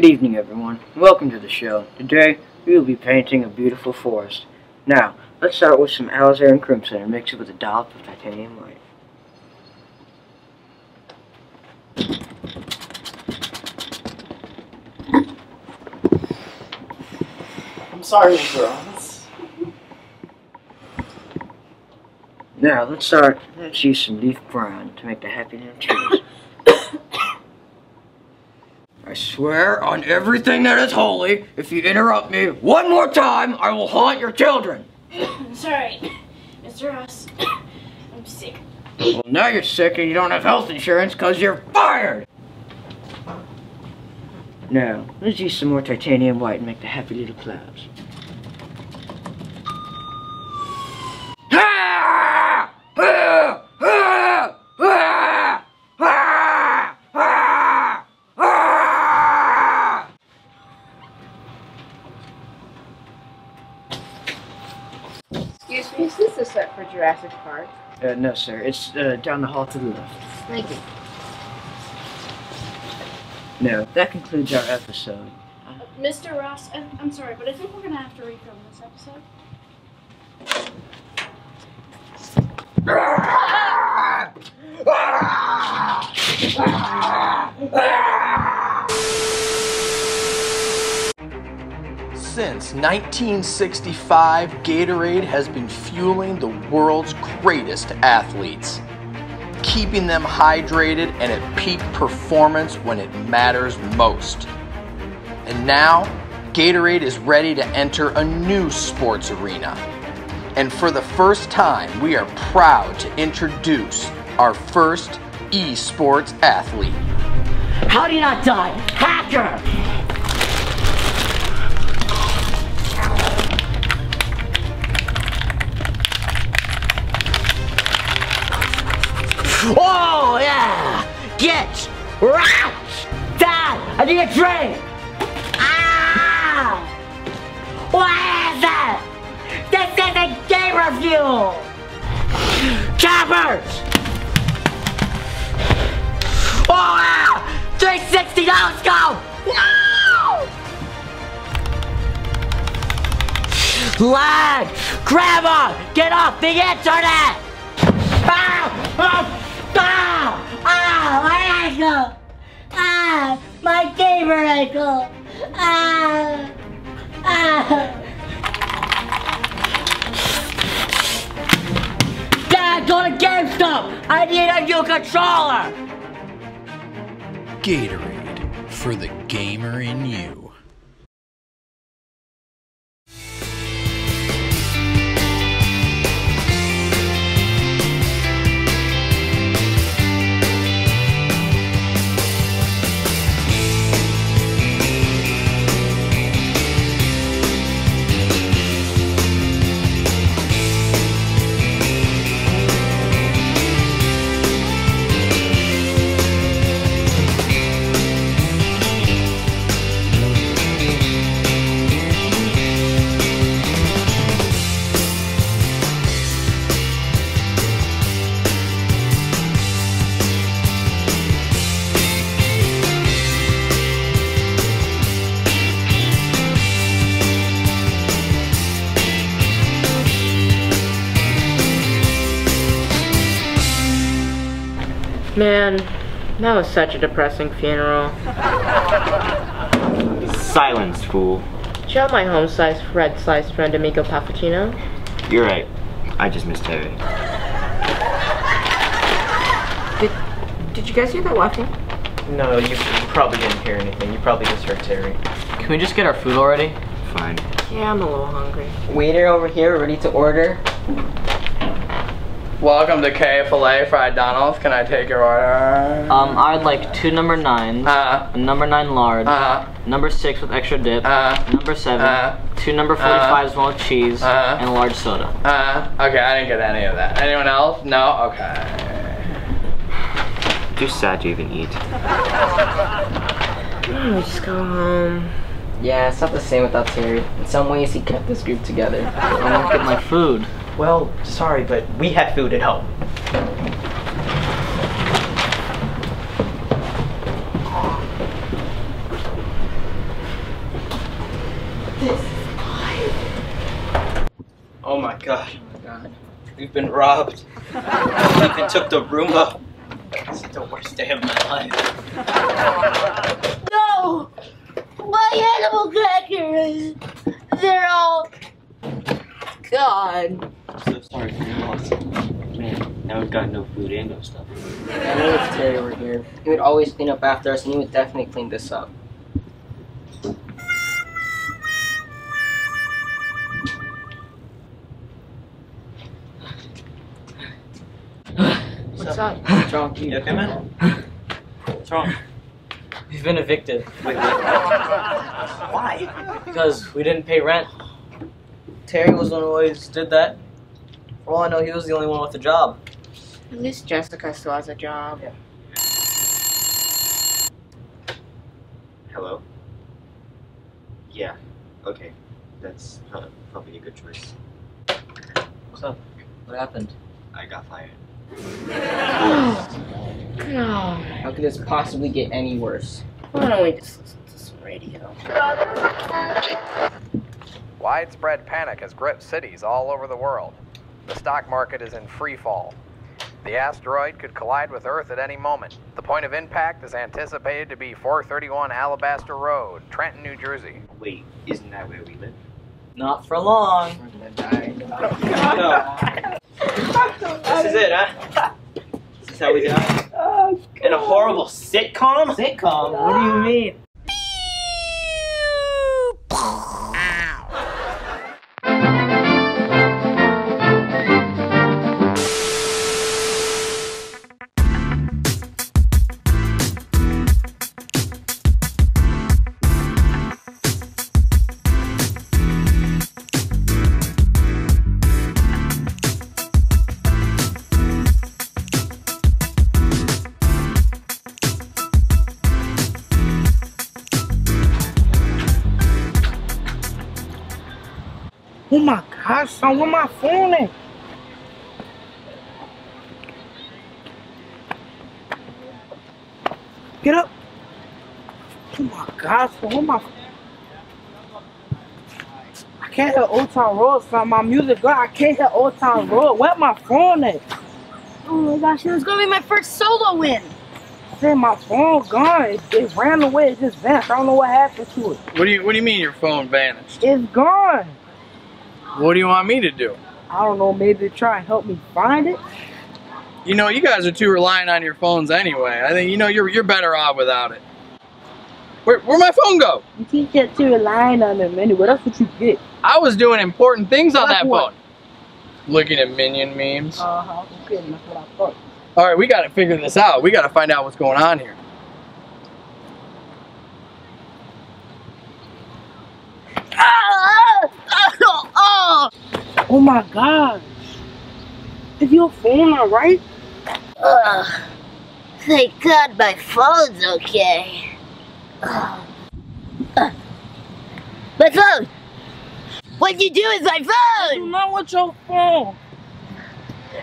Good evening, everyone. Welcome to the show. Today, we will be painting a beautiful forest. Now, let's start with some alizarin crimson and mix it with a dollop of titanium white. I'm sorry. Ross. Now, let's start, let's use some leaf brown to make the happy little trees. I swear on everything that is holy, if you interrupt me one more time, I will haunt your children. Sorry, Mr. Ross. I'm sick. Well, now you're sick and you don't have health insurance because you're fired! Now, let's use some more titanium white and make the happy little clouds. Ah! Ah! Ah! Ah! Ah! Ah! Ah! Excuse me, is this a set for Jurassic Park? Uh, no, sir. It's uh, down the hall to the left. Thank you. No, that concludes our episode. Mr. Ross, I- I'm sorry, but I think we're gonna have to refilm this episode. Since 1965, Gatorade has been fueling the world's greatest athletes, keeping them hydrated and at peak performance when it matters most. And now, Gatorade is ready to enter a new sports arena. And for the first time, we are proud to introduce our first esports athlete. How do you not die? Hacker! Dad, I need a drink! Ah! What is it? This isn't gamer fuel! Cappers! Oh, yeah! 360, now let's go! No! Lag! Grandma! Get off the internet! Ah! Ah! Ah! Ah! My gamer ankle! Ah! Ah! Dad, go to GameStop! I need a new controller! Gatorade for the gamer in you. Man, that was such a depressing funeral. Silence, fool. Did you have my home-sized red-sliced friend Amico Paffuccino? You're right. I just missed Terry. Did you guys hear that laughing? No, you, you probably didn't hear anything. You probably just heard Terry. Can we just get our food already? Fine. Yeah, I'm a little hungry. Waiter over here, ready to order. Welcome to KFLA Fried Donald's. Can I take your order? Um, I'd like two number nines, Uh, a number nine large, uh, number six with extra dip, uh, number seven, uh, two number 45s, one with cheese, uh. and a large soda. uh. Okay, I didn't get any of that. Anyone else? No? Okay. Too sad to even eat. Let just go home. Yeah, it's not the same without Terry. In some ways, he kept this group together. I won't get my food. Well, sorry, but we have food at home. Oh my god. Oh my god. We've been robbed. I even took the Roomba. This is the worst day of my life. No! My animal crackers! They're all gone. I'm so sorry for your loss. Man, now we've got no food and no stuff. I know if Terry were here, he would always clean up after us and he would definitely clean this up. What's up? What's wrong with You you? okay, man? What's wrong? We've been evicted Why? because we didn't pay rent. Terry was the one who always did that. For all I know, he was the only one with a job. At least Jessica still has a job. Yeah. Hello? Yeah, okay. That's uh, probably a good choice. What's up? What happened? I got fired. God. How could this possibly get any worse? Why don't we just listen to some radio? Widespread panic has gripped cities all over the world. The stock market is in free fall. The asteroid could collide with Earth at any moment. The point of impact is anticipated to be 431 Alabaster Road, Trenton, New Jersey. Wait, isn't that where we live? Not for long. We're gonna die. This is it, huh? This is how we die? Oh, in a horrible sitcom? Sitcom? What do you mean? Oh my gosh, son, where my phone at? Get up. Oh my gosh, son, where my I can't hear Old Town Road, son. My music good. I can't hear Old Town Road. Where my phone at? Oh my gosh, it was gonna be my first solo win. Say my phone gone. It, it ran away. It just vanished. I don't know what happened to it. What do you What do you mean your phone vanished? It's gone. What do you want me to do? I don't know. Maybe try and help me find it. You know, you guys are too reliant on your phones anyway. I think you know you're you're better off without it. Where Where'd my phone go? You keep get too relying on them anyway. That's what you get. I was doing important things on Like that what? phone. Looking at minion memes. Uh huh. Okay, that's what I thought. All right, we got to figure this out. We got to find out what's going on here. Oh my gosh. Is your phone alright? Ugh. Thank God my phone's okay. Ugh. Uh, my phone! What'd you do with my Do phone? not want your phone.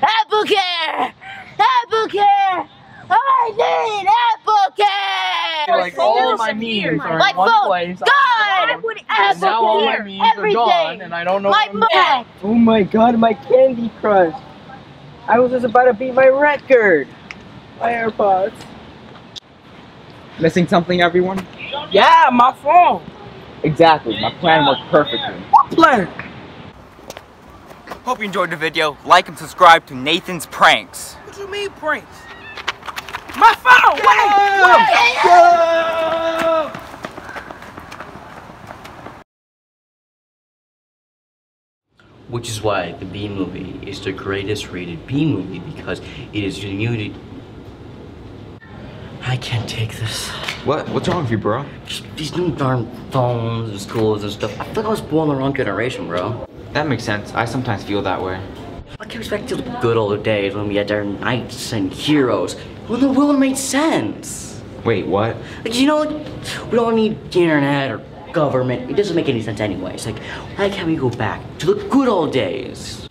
Apple Care! Apple Care! I need Apple Care! Like all of my memes are in one phone place. God! And Apple now all my Care! memes are Everything! gone, and I don't know. My what Oh my god, my Candy Crush. I was just about to beat my record. My AirPods. Missing something, everyone? Yeah, my phone. Exactly, my plan worked perfectly. What plan? Hope you enjoyed the video. Like and subscribe to Nathan's Pranks. What do you mean pranks? My phone! Wait! Wait! Which is why the B movie is the greatest rated B movie because it is unity. I can't take this. What? What's wrong with you, bro? Just these new darn phones and schools and stuff. I feel like I was born the wrong generation, bro. That makes sense. I sometimes feel that way. I can't back to the good old days when we had our knights and heroes when the world made sense. Wait, what? Like, you know, like, we don't need the internet or government. It doesn't make any sense anyway. It's like, why can't we go back to the good old days?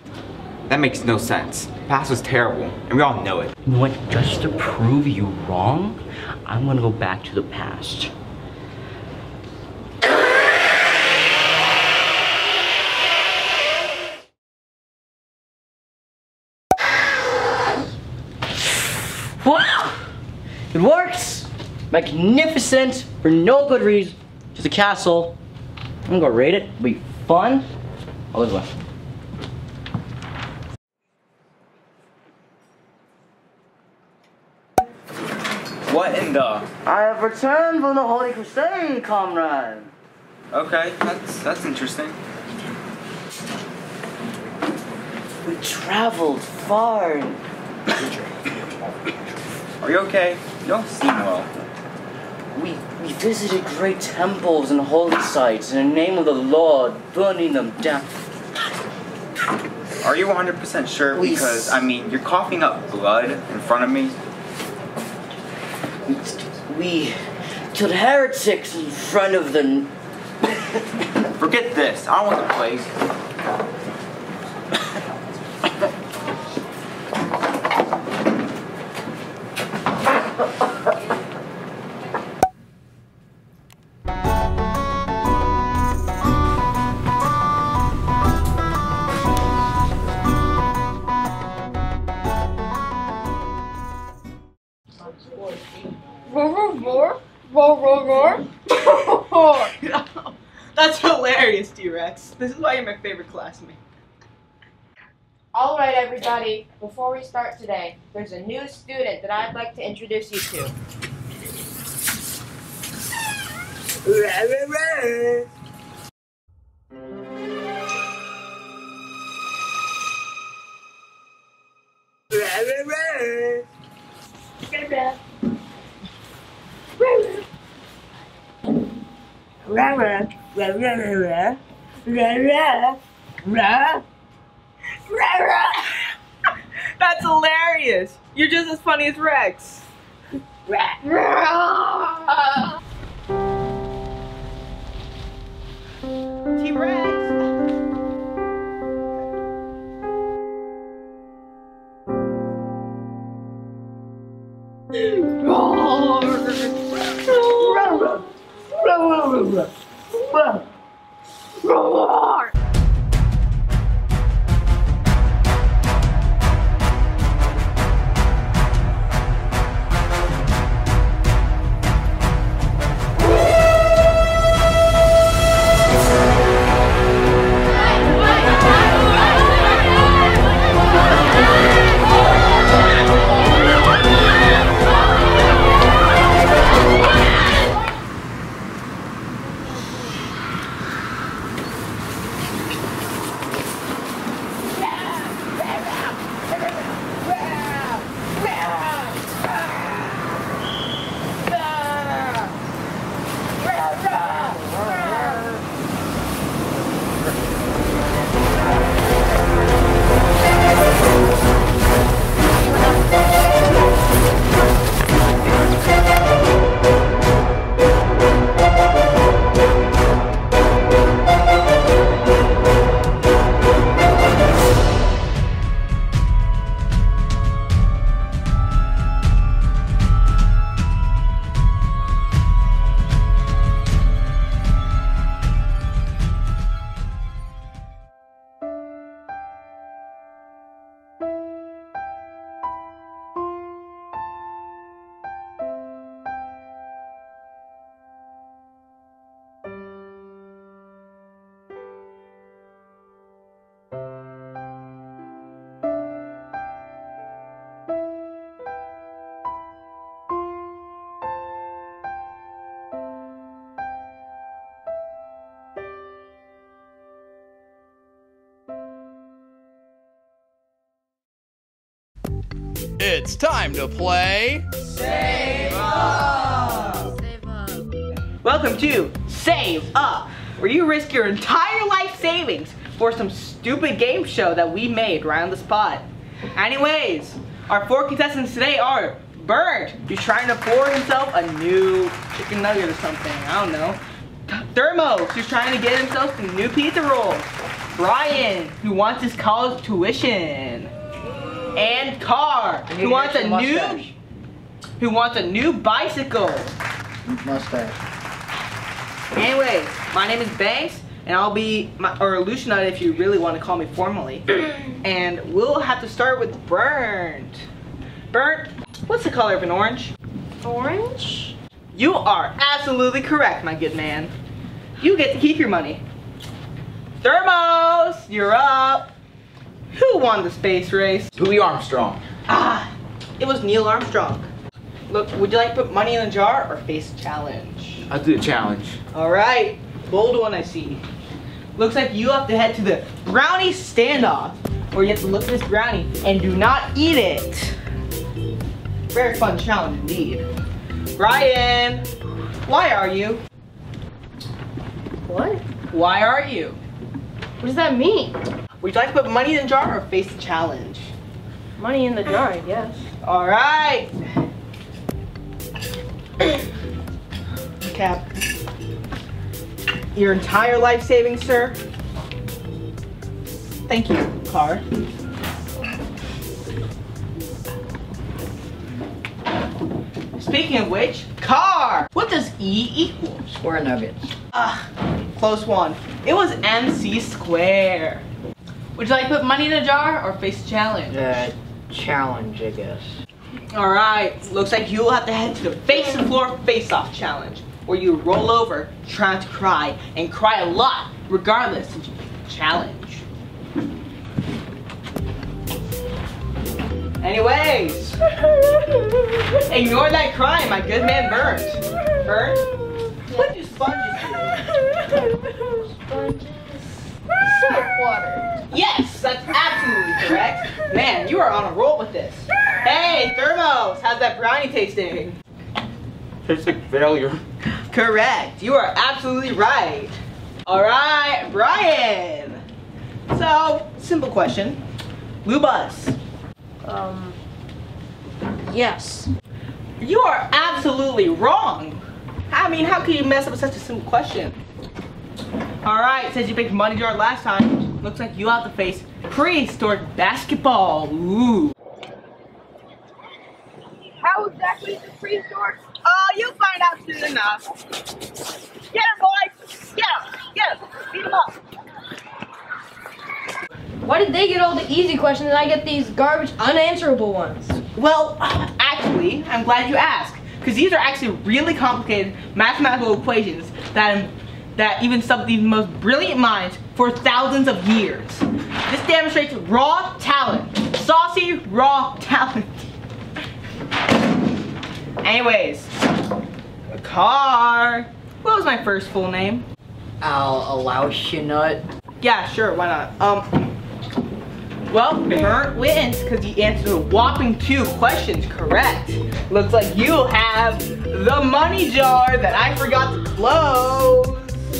That makes no sense. The past was terrible, and we all know it. You know what? Just to prove you wrong, I'm gonna go back to the past. Wow! It works! Magnificent for no good reason. Just a castle. I'm gonna go raid it. It'll be fun. I'll live one. What in the? I have returned from the Holy Crusade, comrade. Okay, that's that's interesting. We traveled far. Are you okay? You don't seem well. We, we visited great temples and holy sites in the name of the Lord, burning them down. Are you 100% sure? Please. Because I mean, you're coughing up blood in front of me. We killed heretics in front of the. Forget this. I don't want the plague. Roar, roar, roar. Roar, roar, roar. That's hilarious, T-Rex. This is why you're my favorite classmate. All right, everybody. Before we start today, there's a new student that I'd like to introduce you to. That's hilarious. You're just as funny as Rex. T-Rex. được. Bà. Bà. It's time to play. Save Up! Welcome to Save Up, where you risk your entire life savings for some stupid game show that we made right on the spot. Anyways, our four contestants today are Bert, who's trying to pour himself a new chicken nugget or something, I don't know. Thermos, who's trying to get himself some new pizza rolls. Brian, who wants his college tuition. And Car, who wants a new who wants a new bicycle. Mustache. Anyways, my name is Banks, and I'll be, my, or Lucianite if you really want to call me formally. and we'll have to start with Burnt. Burnt, What's the color of an orange? Orange? You are absolutely correct, my good man. You get to keep your money. Thermos, you're up. Who won the space race? Louis Armstrong. Ah, it was Neil Armstrong. Look, would you like to put money in a jar or face a challenge? I'll do the challenge. All right, bold one I see. Looks like you have to head to the brownie standoff, where you have to look at this brownie and do not eat it. Very fun challenge indeed. Brian, why are you? What? Why are you? What does that mean? Would you like to put money in the jar or face the challenge? Money in the jar, I guess. All right. Cap. Your entire life savings, sir. Thank you, car. Speaking of which, car! What does E equal? Square nuggets. Ah, close one. It was MC square. Would you like to put money in a jar or face the challenge? Uh, challenge, I guess. Alright, looks like you'll have to head to the face and floor face off challenge, where you roll over trying to cry and cry a lot, regardless of the challenge. Anyways, ignore that crying, my good man Burns. Burns? What do sponges do? Sponges. Soap water. Yes, that's absolutely correct. Man, you are on a roll with this. Hey, Thermos, how's that brownie tasting? Tastes like failure. Correct. You are absolutely right. All right, Brian. So, simple question. Blue bus. Um. Yes. You are absolutely wrong. I mean, how can you mess up such a simple question? All right, says you picked money jar last time, looks like you have to face prehistoric basketball. Ooh. How exactly is the prehistoric? Oh, you'll find out soon enough. Get him, boys! Get him! Get him! Beat him up! Why did they get all the easy questions and I get these garbage unanswerable ones? Well, actually, I'm glad you asked. Because these are actually really complicated mathematical equations that, that even some of the most brilliant minds for thousands of years. This demonstrates raw talent. Saucy, raw talent. Anyways, a car. What was my first full name? Al Alautionut. Yeah, sure, why not? Um, well, Bert wins because he answered a whopping two questions correct. Looks like you have the money jar that I forgot to close.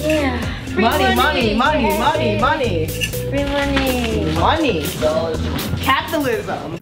Yeah. Free Money, money, money, money, money. Free money. Money. Capitalism.